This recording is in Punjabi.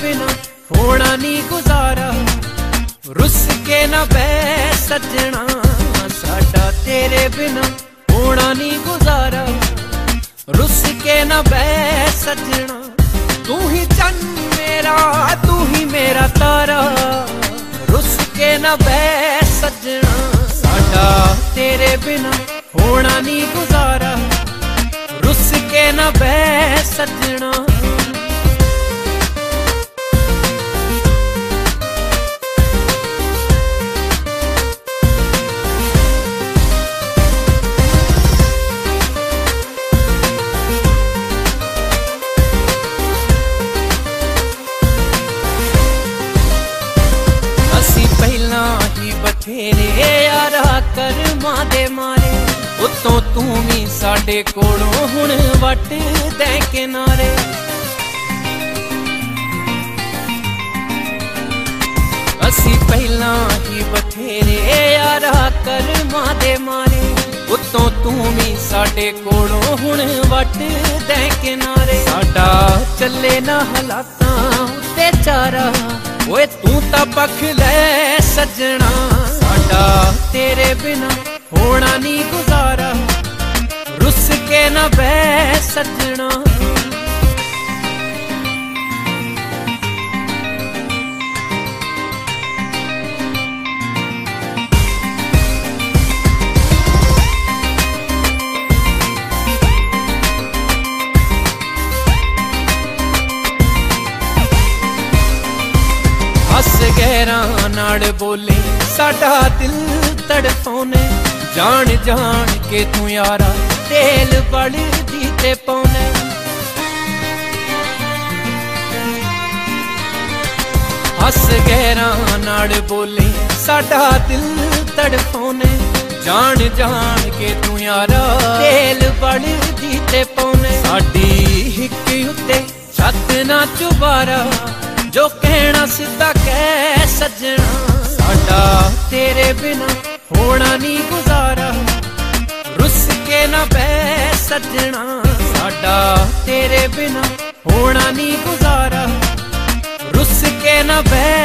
ਬਿਨਾ ਹੋਣਾ ਨਹੀਂ ਗੁਜ਼ਾਰਾ। ਰੁੱਸ ਕੇ ਨਾ ਬੈ ਸੱਜਣਾ, ਸਾਡਾ ਤੇਰੇ ਬਿਨਾ ਹੋਣਾ ਨਹੀਂ ਗੁਜ਼ਾਰਾ। ਰੁੱਸ ਕੇ ਨਾ ਬੈ ਸੱਜਣਾ, ਤੂੰ ਹੀ ਚੰਨ ਮੇਰਾ, ਤੂੰ ਹੀ ਮੇਰਾ ਤਾਰਾ। ਰੁੱਸ ਕੇ ਨਾ ਬੈ ਸੱਜਣਾ, ਸਾਡਾ ਤੇਰੇ ਬਿਨਾ ਹੋਣਾ ਨਹੀਂ ਗੁਜ਼ਾਰਾ। ਰੁੱਸ ਕੇ ਨਾ ਬੈ ਸੱਜਣਾ। ਬਥੇਰੇ ਯਾਰਾ ਕਰਮਾਂ ਦੇ ਮਾਰੇ। ਉਤੋਂ ਤੂੰ ਵੀ ਸਾਡੇ ਕੋਲੋਂ ਹੁਣ ਵਟ ਦੇ ਕਿਨਾਰੇ। ਅਸੀਂ ਪਹਿਲਾਂ ਹੀ ਬਥੇਰੇ ਯਾਰਾ ਕਰਮਾਂ ਦੇ ਮਾਰੇ। ਉਤੋਂ ਤੂੰ ਵੀ ਸਾਡੇ ਕੋਲੋਂ ਹੁਣ ਵਟ ਦੇ ਕਿਨਾਰੇ। ਸਾਡਾ ਚੱਲੇ ਨਾ ਹਾਲਾਤਾਂ ਉੱਤੇ ਚਾਰਾ। ਓਏ ਤੂੰ ਤਾਂ ਪੱਖ ਲੈ ਸੱਜਣਾ। ਤੇਰੇ ਬਿਨਾ ਹੋਣਾ ਨਹੀਂ ਗੁਜ਼ਾਰਾ। ਰੁੱਸ ਕੇ ਨਾ ਬੈ ਸੱਜਣਾ। ਹੱਸ ਗਹਿਰਾਂ ਨਾਲ ਬੋਲੇ। ਸਾਡਾ ਦਿਲ ਤੜਫਾਉਨੇ ਜਾਣ ਜਾਣ ਕੇ ਤੂੰ ਯਾਰਾ, ਤੇਲ ਬਲਦੀ ਤੇ ਪਾਉਨੇ ਹੱਸ ਗਹਿਰਾਂ ਨਾਲ ਬੋਲੇ, ਸਾਡਾ ਦਿਲ ਤੜਫਾਉਨੇ ਜਾਣ ਜਾਣ ਕੇ ਤੂੰ ਯਾਰਾ, ਤੇਲ ਬਲਦੀ ਤੇ ਪਾਉਨੇ ਸਾਡੀ ਹਿੱਕ ਉੱਤੇ ਛੱਤ ਨਾ ਚੁਬਾਰਾ, ਜੋ ਕਹਿਣਾ ਸਿੱਧਾ ਕਹਿ ਸੱਜਣਾ। ਸਾਡਾ ਤੇਰੇ ਬਿਨਾ ਹੋਣਾ ਨਹੀਂ ਗੁਜ਼ਾਰਾ। ਰੁੱਸ ਕੇ ਨਾ ਬੈ ਸੱਜਣਾ, ਸਾਡਾ ਤੇਰੇ ਬਿਨਾ ਹੋਣਾ ਨਹੀਂ ਗੁਜ਼ਾਰਾ। ਰੁੱਸ ਕੇ ਨਾ ਬੈ